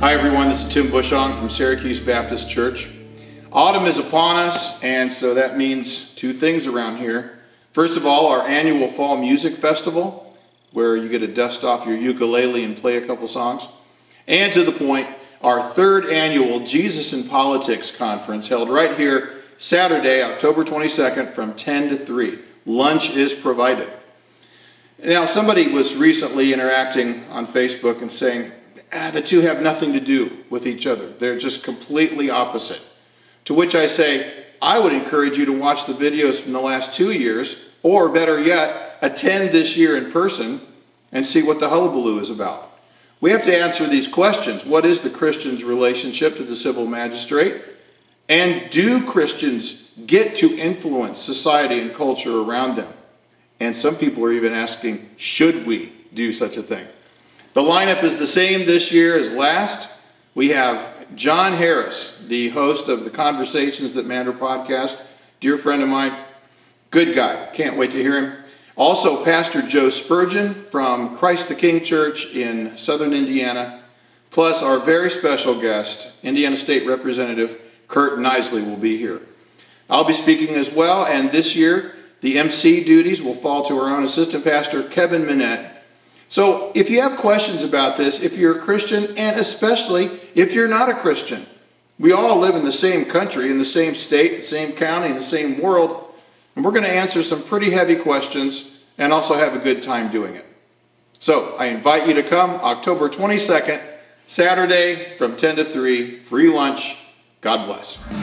Hi everyone, this is Tim Bushong from Syracuse Baptist Church. Autumn is upon us, and so that means two things around here. First of all, our annual Fall Music Festival, where you get to dust off your ukulele and play a couple songs. And to the point, our third annual Jesus and Politics conference held right here Saturday, October 22nd from 10 to 3. Lunch is provided. Now, somebody was recently interacting on Facebook and saying, ah, the two have nothing to do with each other. They're just completely opposite. To which I say, I would encourage you to watch the videos from the last two years, or better yet, attend this year in person and see what the hullabaloo is about. We have to answer these questions. What is the Christian's relationship to the civil magistrate? And do Christians get to influence society and culture around them? And some people are even asking, should we do such a thing? The lineup is the same this year as last. We have John Harris, the host of the Conversations That Matter podcast, dear friend of mine, good guy. Can't wait to hear him. Also, Pastor Joe Spurgeon from Christ the King Church in southern Indiana, plus our very special guest, Indiana State Representative Curt Nisly, will be here. I'll be speaking as well, and this year the MC duties will fall to our own assistant pastor, Kevin Minette. So if you have questions about this, if you're a Christian, and especially if you're not a Christian, we all live in the same country, in the same state, the same county, in the same world, and we're going to answer some pretty heavy questions and also have a good time doing it. So I invite you to come October 22nd, Saturday from 10 to 3, free lunch. God bless.